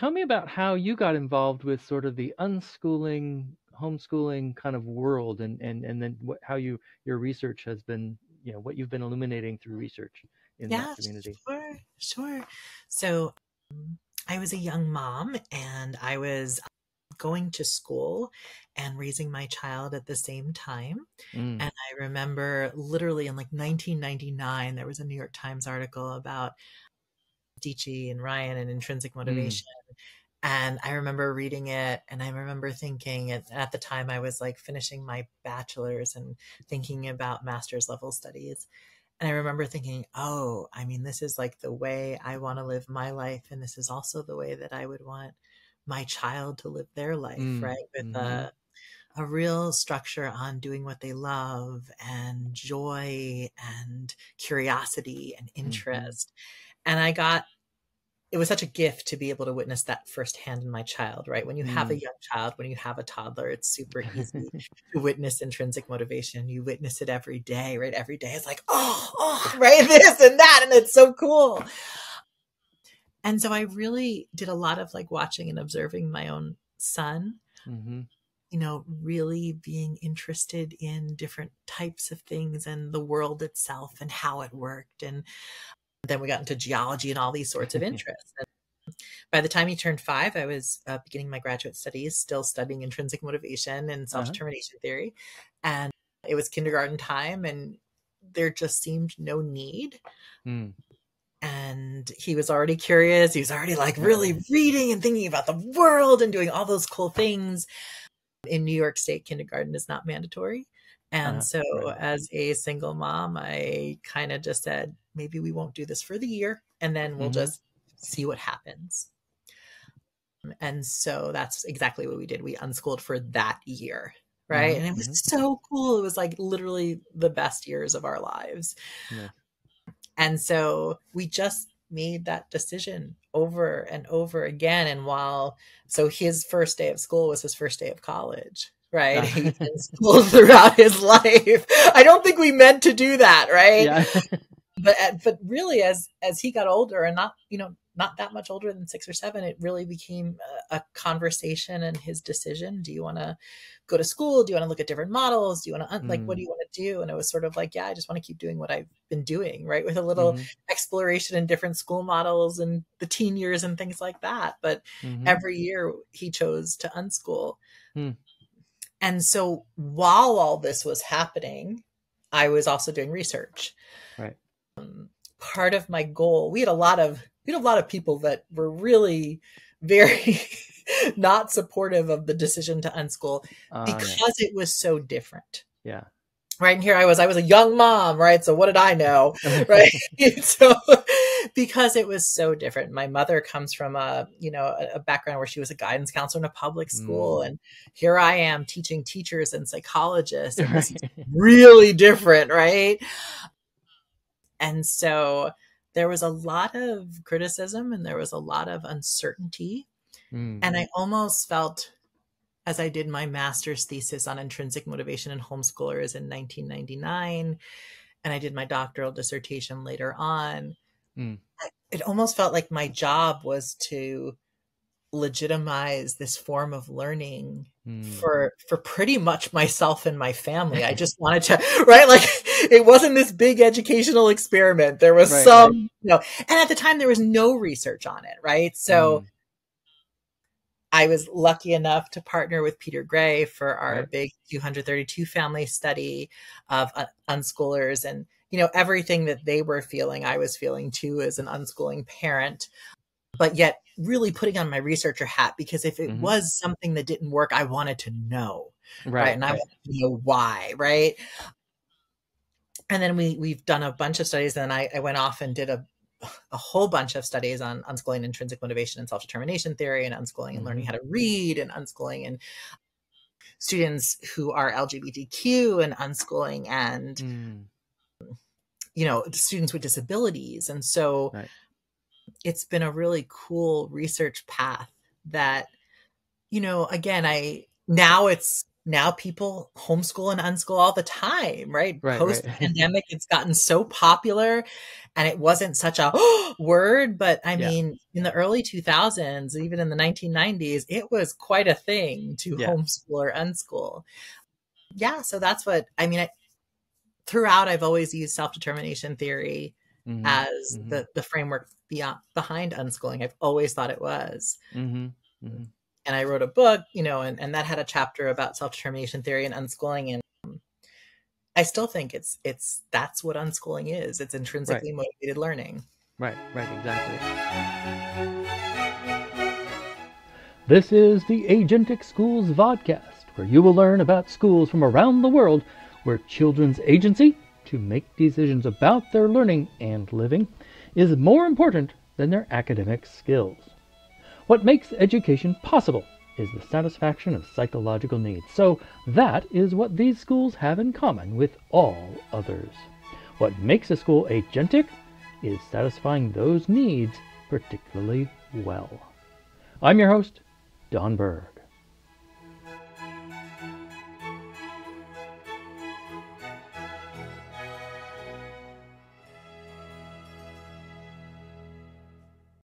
tell me about how you got involved with sort of the unschooling, homeschooling kind of world, and and and then what, how you your research has been, you know, what you've been illuminating through research in Yeah, that community. sure, sure. So I was a young mom and I was going to school and raising my child at the same time. Mm, And I remember literally in like 1999, there was a New York Times article about Deci and Ryan and intrinsic mm, motivation. And I remember reading it and I remember thinking at, at the time I was like finishing my bachelor's and thinking about master's level studies. And I remember thinking, oh, I mean, this is like the way I want to live my life. And this is also the way that I would want my child to live their life, mm, right? With hmm a, a real structure on doing what they love and joy and curiosity and hmm interest. And I got it was such a gift to be able to witness that firsthand in my child, right? When you have a mm. young child, when you have a toddler, it's super easy to witness intrinsic motivation. You witness it every day, right? Every day it's like, oh, oh, right, this and that, and it's so cool. And so I really did a lot of like watching and observing my own son, hmm you know, really being interested in different types of things and the world itself and how it worked. And then we got into geology and all these sorts of interests. And by the time he turned five, I was uh, beginning my graduate studies, still studying intrinsic motivation and self Uh-huh. determination theory. And it was kindergarten time, and there just seemed no need. Mm. And he was already curious. He was already like really reading and thinking about the world and doing all those cool things. In New York State, kindergarten is not mandatory. And Uh-huh. so, as a single mom, I kind of just said, maybe we won't do this for the year and then we'll hmm just see what happens. And so that's exactly what we did. We unschooled for that year. Right. hmm And it was hmm so cool. It was like literally the best years of our lives. Yeah. And so we just made that decision over and over again. And while, so his first day of school was his first day of college, right? He's been school throughout his life. I don't think we meant to do that, right? yeah. But, uh, but really, as, as he got older and not, you know, not that much older than six or seven, it really became a, a conversation and his decision. Do you want to go to school? Do you want to look at different models? Do you want to, like, what Mm, do you want to do? And it was sort of like, yeah, I just want to keep doing what I've been doing, right? With a little hmm exploration in different school models and the teen years and things like that. But hmm every year he chose to unschool. Hmm. And so while all this was happening, I was also doing research. Right. Part of my goal, we had a lot of we had a lot of people that were really very not supportive of the decision to unschool Ah, yeah. because it was so different. Yeah. Right. And here I was, I was a young mom, right? So what did I know? right so because it was so different my mother comes from a you know a, background where she was a guidance counselor in a public school Mm. and here i am teaching teachers and psychologists and Right. really different right and so there was a lot of criticism and there was a lot of uncertainty Mm. and i almost felt as i did my master's thesis on intrinsic motivation in homeschoolers in 1999 and i did my doctoral dissertation later on Mm. it almost felt like my job was to legitimize this form of learning Mm. for for pretty much myself and my family i just wanted to right like it wasn't this big educational experiment there was Right, right. some you know and at the time there was no research on it right so Mm. i was lucky enough to partner with peter gray for our Right. big 232 family study of uh, unschoolers and you know everything that they were feeling i was feeling too as an unschooling parent but yet really putting on my researcher hat because if it Mhm. was something that didn't work i wanted to know right, Right. and i Right. wanted to know why right and then we we've done a bunch of studies and I, I went off and did a a whole bunch of studies on unschooling intrinsic motivation and self-determination theory and unschooling and learning Mhm. how to read and unschooling and students who are lgbtq and unschooling and Mm. you know students with disabilities and so Right. it's been a really cool research path that you know again i now it's now people homeschool and unschool all the time, right? Right, Post right. pandemic, it's gotten so popular and it wasn't such a word, but I Yeah. mean, in the early 2000s, even in the 1990s, it was quite a thing to Yeah. homeschool or unschool. Yeah, so that's what I mean. I, throughout, I've always used self determination theory Mhm, as mhm. the, the framework beyond, behind unschooling. I've always thought it was Mhm, mhm. And I wrote a book, you know, and, and that had a chapter about self determination theory and unschooling. And um, I still think it's it's that's what unschooling is. It's intrinsically motivated learning. Right, right, exactly. This is the Agentic Schools Vodcast, where you will learn about schools from around the world where children's agency to make decisions about their learning and living is more important than their academic skills. What makes education possible is the satisfaction of psychological needs. So that is what these schools have in common with all others. What makes a school agentic is satisfying those needs particularly well. I'm your host, Don Berg.